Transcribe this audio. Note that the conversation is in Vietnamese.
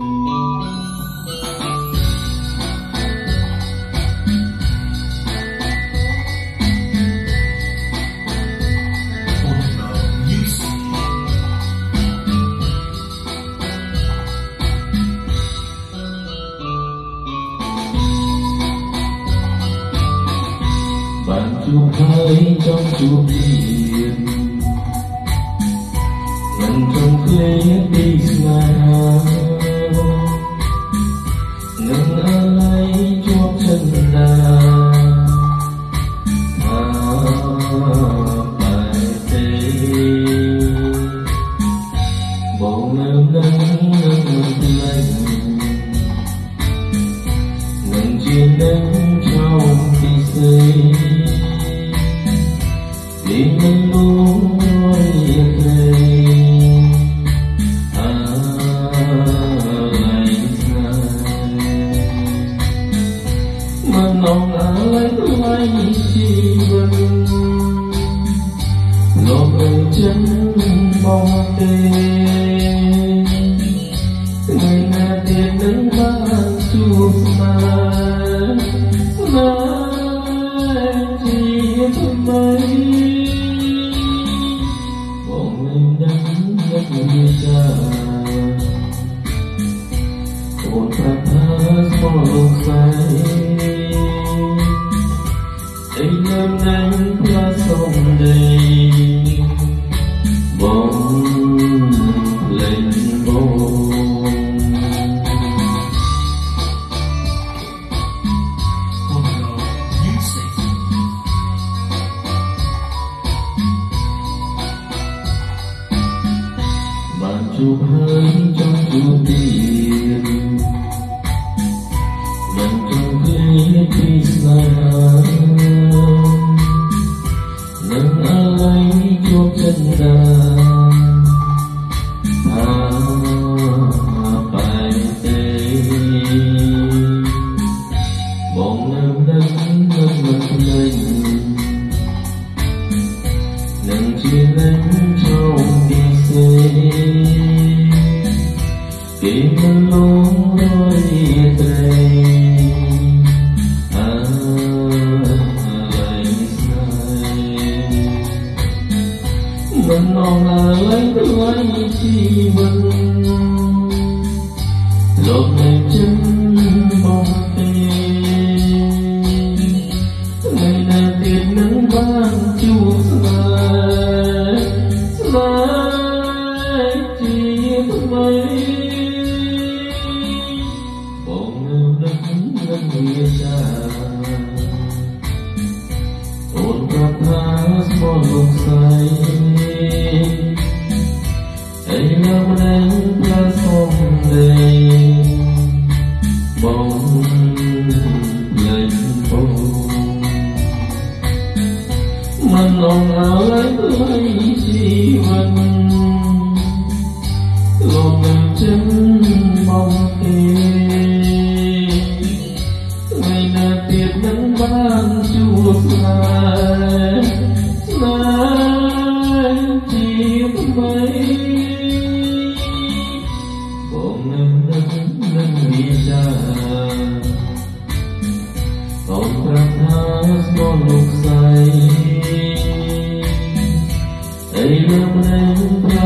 bạn chụp hơi trong chụp hiền. Lần trong clip đi xa lại lại chi vân lòng em chân mong tê người na bóng em đánh rất nhiều ra ôn thật thơ có lúc say Tình em đánh qua sông đầy chụp hơn trong chụp tiền lần trong khi đi xa lần alay chuộc chân đàn tha bài tê bóng em đánh nước mặt lên nâng chia đánh mình luôn đôi sai mình mong là lấy lấy chi mình lột em chân bóng em nắng nghĩa ra ôn gặp tha có lúc say. Ấy là một anh ta sông đầy. Bóng lạnh bóng mặn lòng áo lấy lấy chi mình lòng chân bóng tiền ទៀតនឹងបានជួបហើយណាទីថ្មីបងនឹងនឹងមានចាសូមប្រាថ្នាស្មោះលោកស្រីអីលោកនឹង